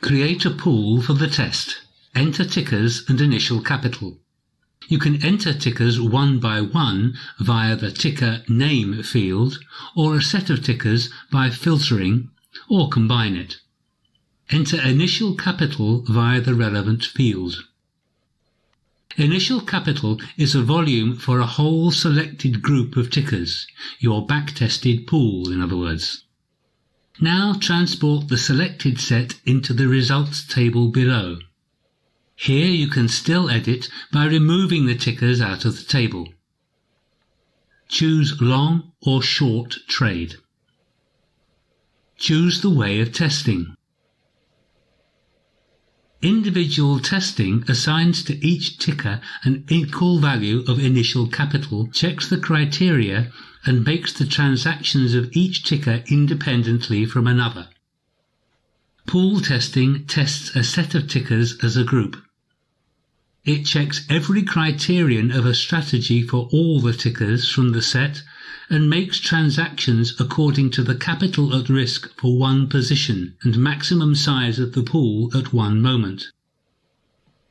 Create a pool for the test. Enter tickers and initial capital. You can enter tickers one by one via the ticker name field or a set of tickers by filtering or combine it. Enter initial capital via the relevant field. Initial capital is a volume for a whole selected group of tickers, your back-tested pool in other words. Now transport the selected set into the results table below. Here you can still edit by removing the tickers out of the table. Choose long or short trade. Choose the way of testing. Individual testing assigns to each ticker an equal value of initial capital, checks the criteria, and makes the transactions of each ticker independently from another. Pool testing tests a set of tickers as a group. It checks every criterion of a strategy for all the tickers from the set and makes transactions according to the capital at risk for one position and maximum size of the pool at one moment.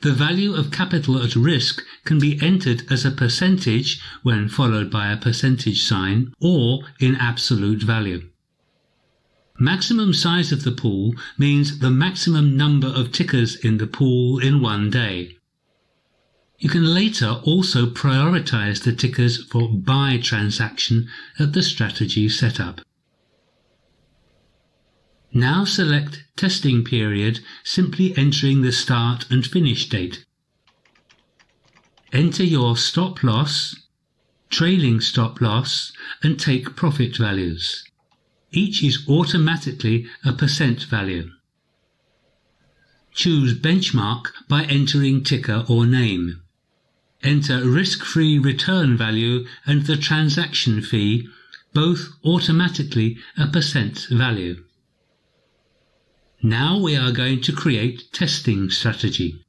The value of capital at risk can be entered as a percentage when followed by a percentage sign or in absolute value. Maximum size of the pool means the maximum number of tickers in the pool in one day. You can later also prioritize the tickers for buy transaction at the strategy setup. Now select testing period, simply entering the start and finish date. Enter your stop loss, trailing stop loss, and take profit values. Each is automatically a percent value. Choose benchmark by entering ticker or name enter risk-free return value and the transaction fee, both automatically a percent value. Now we are going to create testing strategy.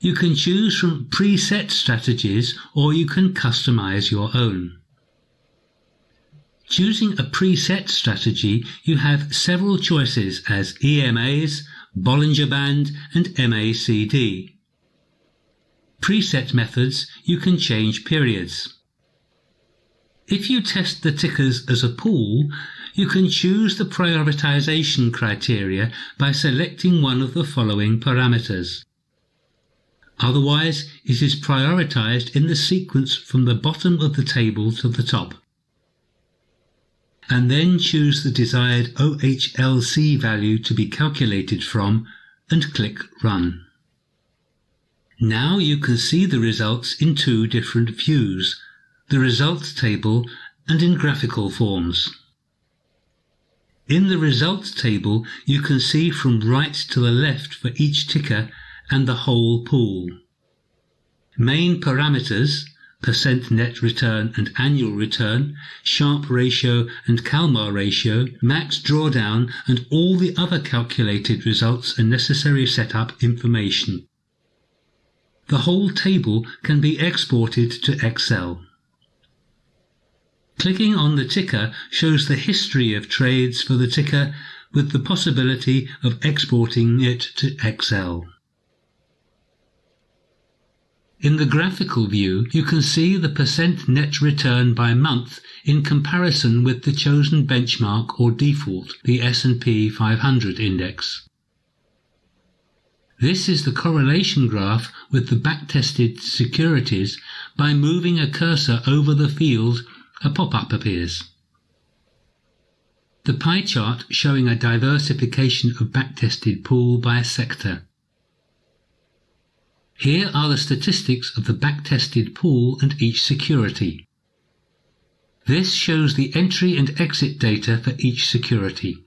You can choose from preset strategies or you can customize your own. Choosing a preset strategy, you have several choices as EMAs, Bollinger Band and MACD preset methods, you can change periods. If you test the tickers as a pool, you can choose the prioritization criteria by selecting one of the following parameters. Otherwise, it is prioritized in the sequence from the bottom of the table to the top. And then choose the desired OHLC value to be calculated from and click Run. Now you can see the results in two different views, the results table and in graphical forms. In the results table, you can see from right to the left for each ticker and the whole pool. Main parameters, percent net return and annual return, Sharpe ratio and Calmar ratio, max drawdown and all the other calculated results and necessary setup information. The whole table can be exported to Excel. Clicking on the ticker shows the history of trades for the ticker with the possibility of exporting it to Excel. In the graphical view, you can see the percent net return by month in comparison with the chosen benchmark or default, the S&P 500 index. This is the correlation graph with the backtested securities. By moving a cursor over the field, a pop-up appears. The pie chart showing a diversification of backtested pool by sector. Here are the statistics of the backtested pool and each security. This shows the entry and exit data for each security.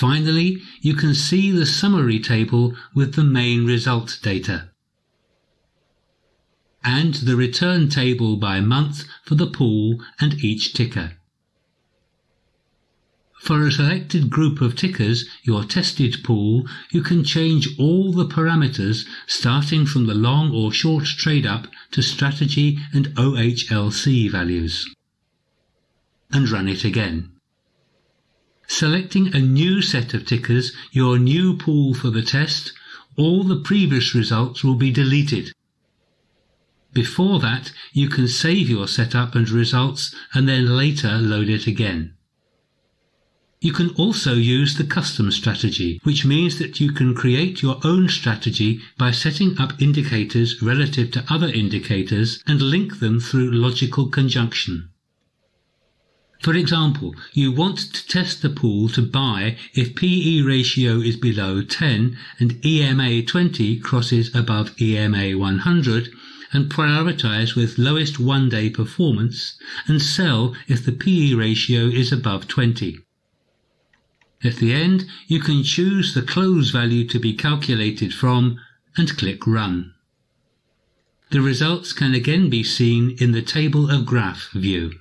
Finally, you can see the summary table with the main result data and the return table by month for the pool and each ticker. For a selected group of tickers, your tested pool, you can change all the parameters starting from the long or short trade up to strategy and OHLC values. And run it again. Selecting a new set of tickers, your new pool for the test, all the previous results will be deleted. Before that, you can save your setup and results and then later load it again. You can also use the custom strategy, which means that you can create your own strategy by setting up indicators relative to other indicators and link them through logical conjunction. For example, you want to test the pool to buy if PE ratio is below 10 and EMA 20 crosses above EMA 100 and prioritize with lowest one day performance and sell if the PE ratio is above 20. At the end, you can choose the close value to be calculated from and click Run. The results can again be seen in the Table of Graph view.